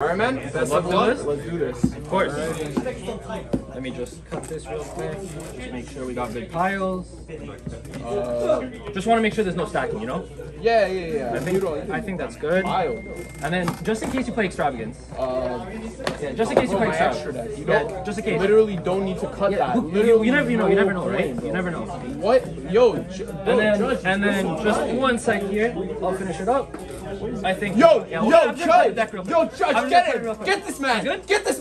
All right, man. Best of luck. this. Let's do this. Of course. Let me just cut this real quick. Just make sure we got good piles. Uh, just want to make sure there's no stacking, you know? Yeah, yeah, yeah. I think I think that's good. And then just in case you play extravagance, Uh, yeah, just in case you play my extra extravagance, deck. You yeah, don't. just in case. Literally don't need to cut Yeah, that. you, Literally you never, you know, you never know, right? You never know. What? Yo, bro, And then, Judge, and then just one sec here. I'll finish it up. I think. Yo, yeah, yo, we're gonna play the Judge, deck real quick. yo, Judge, get it it. real quick. Get this man. Get this man.